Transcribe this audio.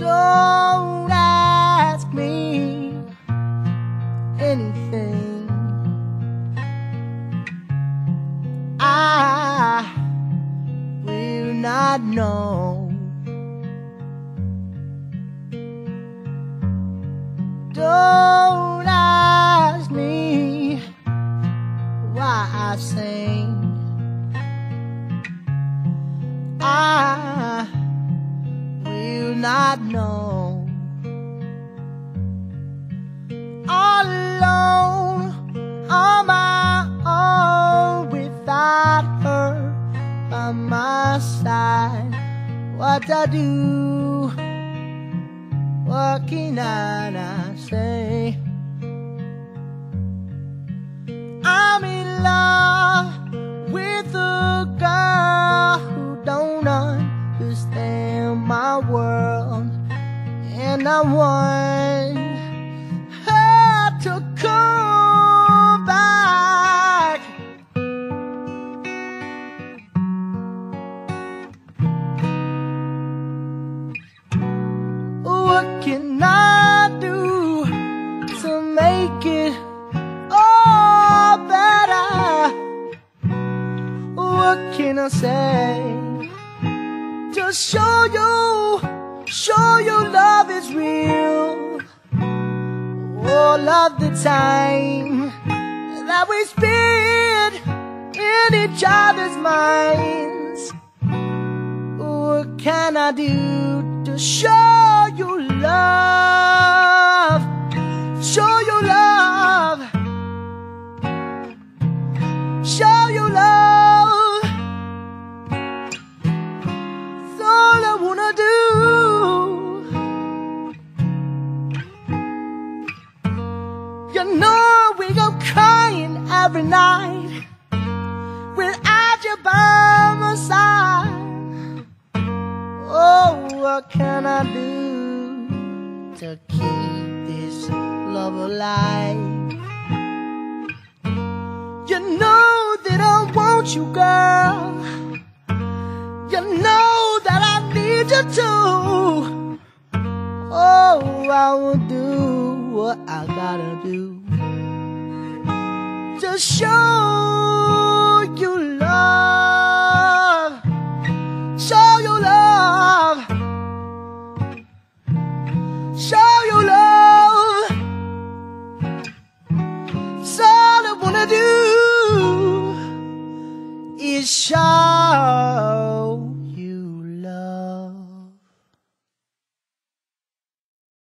Don't ask me anything. I will not know. Don't ask me why I sing. Not know. All alone on my own without her by my side. What I do, what can I say? Want her to come back. What can I do to make it all better? What can I say to show you, show your love is real? All of the time that we spend in each other's minds. What can I do to show every night without you by my side. Oh, what can I do to keep this love alive? You know that I want you, girl. You know that I need you too. Oh, I will do what I gotta do to show you love. Show you love. Show you love. That's all I wanna do is show